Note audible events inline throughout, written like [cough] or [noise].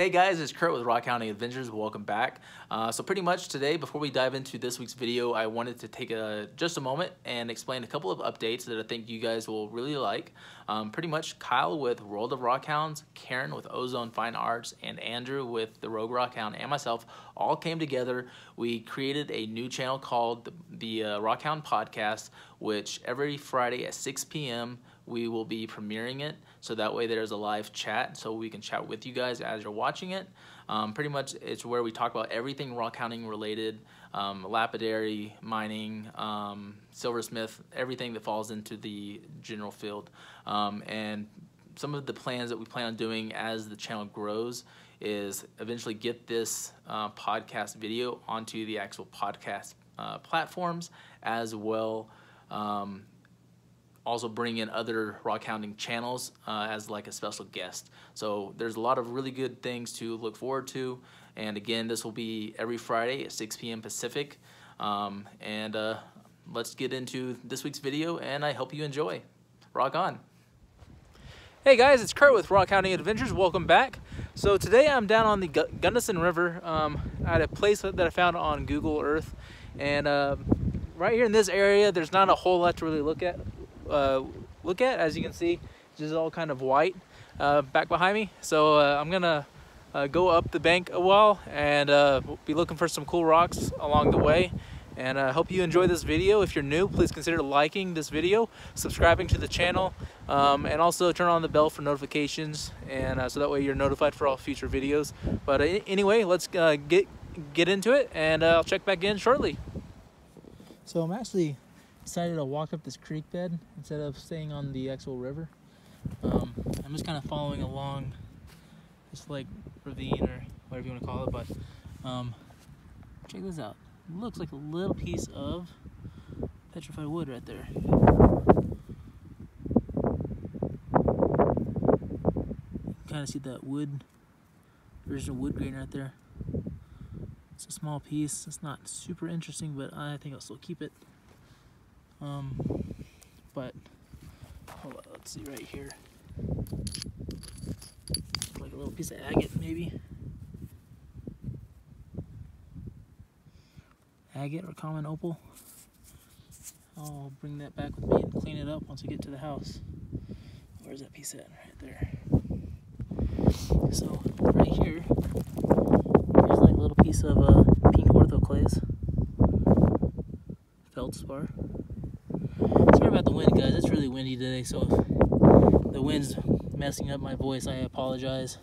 Hey guys, it's Kurt with Rock Hounding Adventures. Welcome back. Uh, so pretty much today, before we dive into this week's video, I wanted to take a, just a moment and explain a couple of updates that I think you guys will really like. Um, pretty much Kyle with World of Rockhounds, Karen with Ozone Fine Arts, and Andrew with the Rogue Rockhound, and myself all came together. We created a new channel called the, the uh, Rockhound Podcast, which every Friday at 6 p.m we will be premiering it. So that way there's a live chat so we can chat with you guys as you're watching it. Um, pretty much it's where we talk about everything rock hounding related um, lapidary mining um, silversmith everything that falls into the general field. Um, and some of the plans that we plan on doing as the channel grows is eventually get this uh, podcast video onto the actual podcast uh, platforms as well. Um, also bring in other rock hounding channels uh, as like a special guest. So there's a lot of really good things to look forward to. And again, this will be every Friday at 6 p.m. Pacific. Um, and uh, let's get into this week's video, and I hope you enjoy. Rock on. Hey guys, it's Kurt with Rock Hounding Adventures. Welcome back. So today I'm down on the Gunnison River um, at a place that I found on Google Earth. And uh, right here in this area, there's not a whole lot to really look at uh, look at. As you can see, this is all kind of white uh, back behind me. So uh, I'm gonna uh, go up the bank a while and uh, be looking for some cool rocks along the way. And I hope you enjoy this video. If you're new, please consider liking this video, subscribing to the channel, um, and also turn on the bell for notifications, and so that way you're notified for all future videos. But anyway, let's get get into it, and I'll check back in shortly. So I'm actually decided to walk up this creek bed instead of staying on the actual river. Um, I'm just kind of following along this like ravine or whatever you want to call it, but um, check this out. Looks like a little piece of petrified wood right there. You kind of see that wood, original wood grain right there. It's a small piece. It's not super interesting, but I think I'll still keep it. Um, but hold on, let's see right here. Like a little piece of agate, maybe. Agate or common opal. I'll bring that back with me and clean it up once we get to the house. Where's that piece at? Right there. So, right here, there's like a little piece of uh, pink orthoclase. Feldspar about the wind, guys. It's really windy today, so if the wind's messing up my voice, I apologize.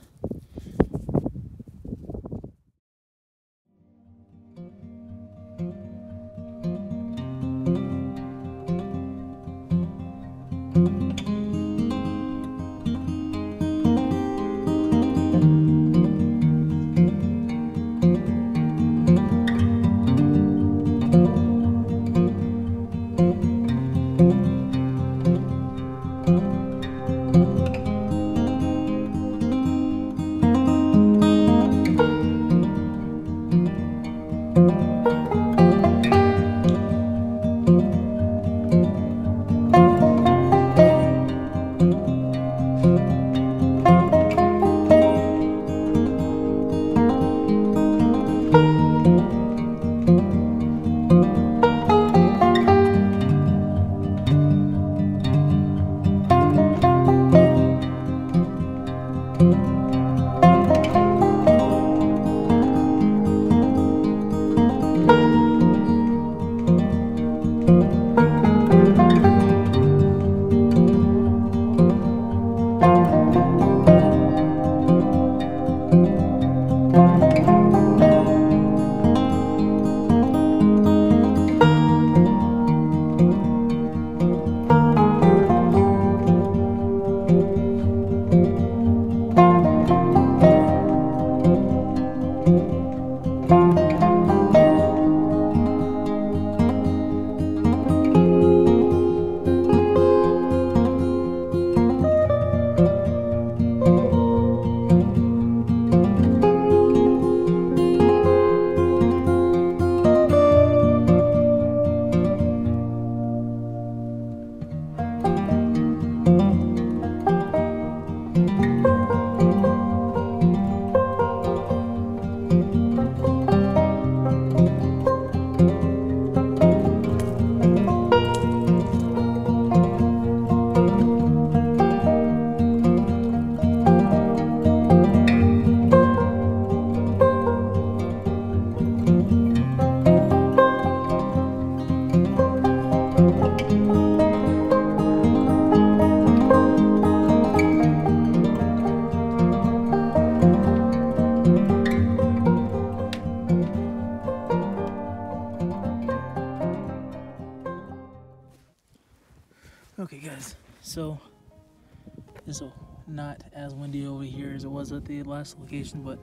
It's not as windy over here as it was at the last location, but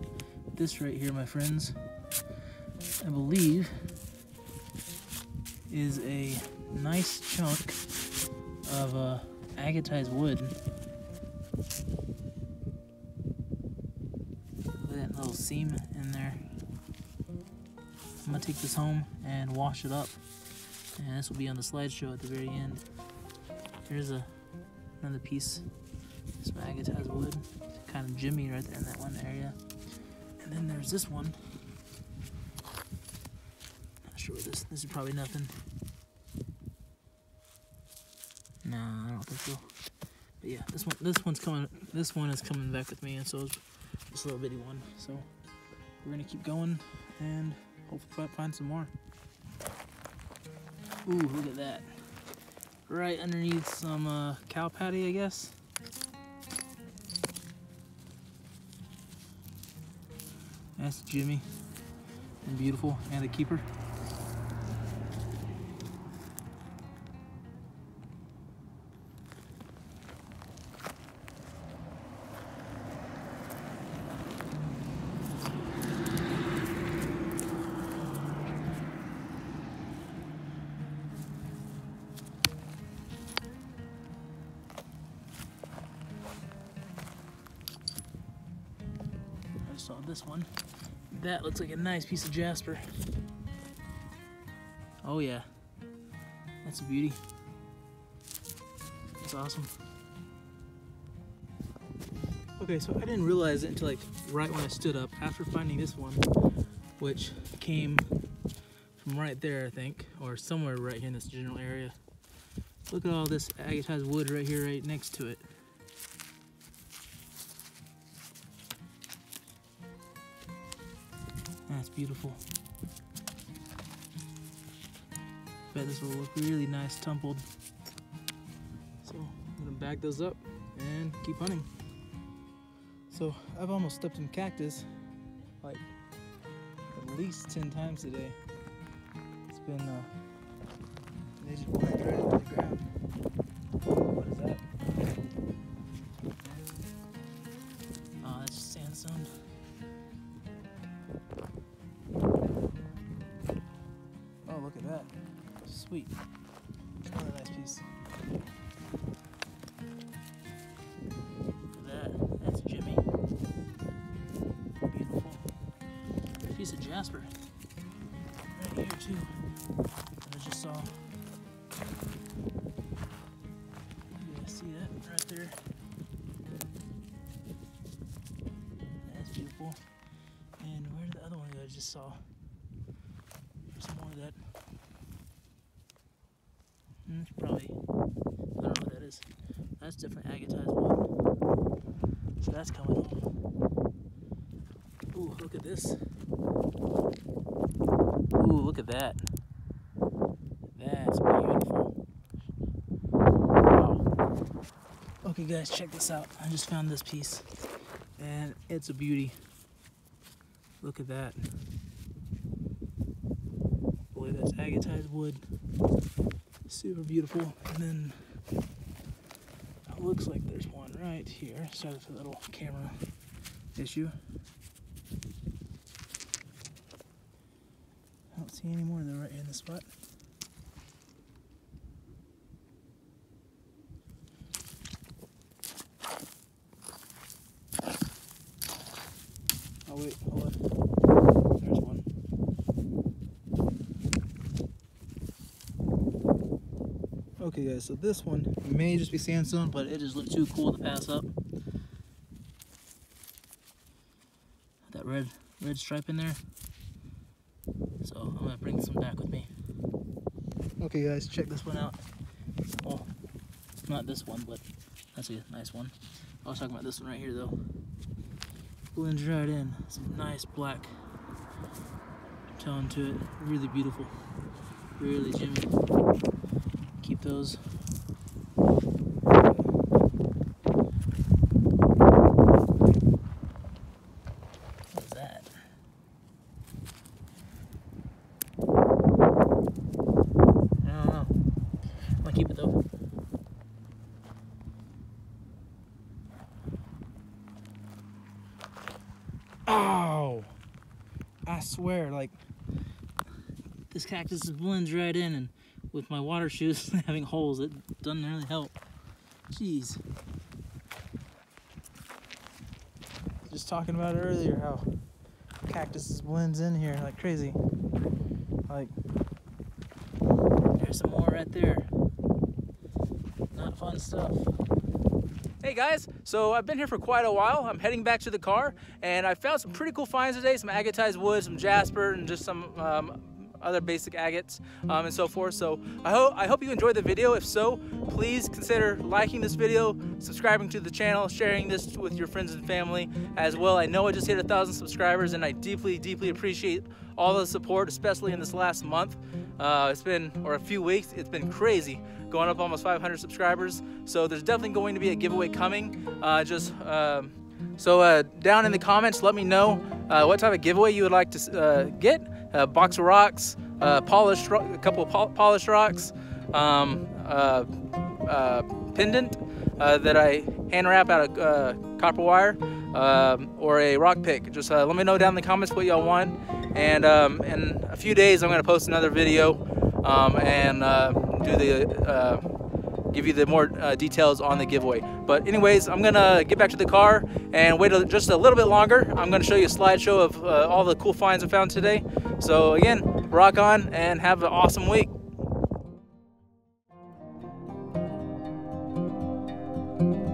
this right here, my friends, I believe is a nice chunk of uh, agatized wood. Look at that little seam in there. I'm gonna take this home and wash it up, and this will be on the slideshow at the very end. Here's a another piece, some has wood, kind of gemmy right there in that one area. And then there's this one. Not sure this. This is probably nothing. No, I don't think so. But yeah, this one, this one's coming. This one is coming back with me, and so is this little bitty one. So we're gonna keep going and hopefully find some more. Ooh, look at that! Right underneath some uh, cow patty, I guess. That's gemmy. And beautiful, and a keeper. I saw this one. That looks like a nice piece of jasper. Oh yeah, that's a beauty. That's awesome. Okay, so I didn't realize it until like right when I stood up after finding this one, which came from right there, I think, or somewhere right here in this general area. Look at all this agatized wood right here, right next to it. That's beautiful. Bet this will look really nice tumbled. So I'm gonna back those up and keep hunting. So I've almost stepped in cactus like at least 10 times today. It's been uh, they just into the ground. Look at that. Sweet. Another nice piece. That's gemmy. Beautiful. Piece of jasper. Right here, too. I just saw. You guys see that right there? That's beautiful. And where did the other one go I just saw? There's some more of that. Hmm, it's probably, I don't know what that is. That's different agatized wood. So that's coming home. Ooh, look at this. Ooh, look at that. That's beautiful. Wow. Okay guys, check this out. I just found this piece. And it's a beauty. Look at that. Boy, that's agatized wood. Super beautiful. And then looks like there's one right here. Sorry for the little camera issue. I don't see any more. They're right in the spot. Oh wait, hold on. There's one. Okay guys, so this one may just be sandstone, but it just looked too cool to pass up. That red red stripe in there. So I'm gonna bring some back with me. Okay guys, check this one out. Well, not this one, but that's a nice one. I was talking about this one right here though. Blends right in. Some nice black tone to it. Really beautiful. Really gemmy keep those. What's that? I don't know. I'm gonna keep it though. Ow! I swear, like, this cactus blends right in and with my water shoes [laughs] having holes, it doesn't really help. Jeez. Just talking about earlier how cactus blends in here like crazy. Like, there's some more right there. Not fun stuff. Hey guys, so I've been here for quite a while. I'm heading back to the car and I found some pretty cool finds today, some agatized wood, some jasper, and just some um, other basic agates um, and so forth. So I hope I hope you enjoyed the video. If so, please consider liking this video, subscribing to the channel, sharing this with your friends and family as well. I know I just hit a thousand subscribers and I deeply, deeply appreciate all the support, especially in this last month. Uh, it's been, or a few weeks, it's been crazy going up almost 500 subscribers. So there's definitely going to be a giveaway coming. Uh, just um, so uh, down in the comments, let me know uh, what type of giveaway you would like to uh, get a box of rocks, uh, polished, a couple of pol polished rocks, um, uh, uh, pendant uh, that I hand wrap out of uh, copper wire, um, or a rock pick. Just uh, let me know down in the comments what y'all want. And um, in a few days, I'm going to post another video um, and do the give you the more uh, details on the giveaway. But anyways, I'm gonna get back to the car and wait a, just a little bit longer. I'm gonna show you a slideshow of uh, all the cool finds I found today. So again, rock on and have an awesome week. Thank you.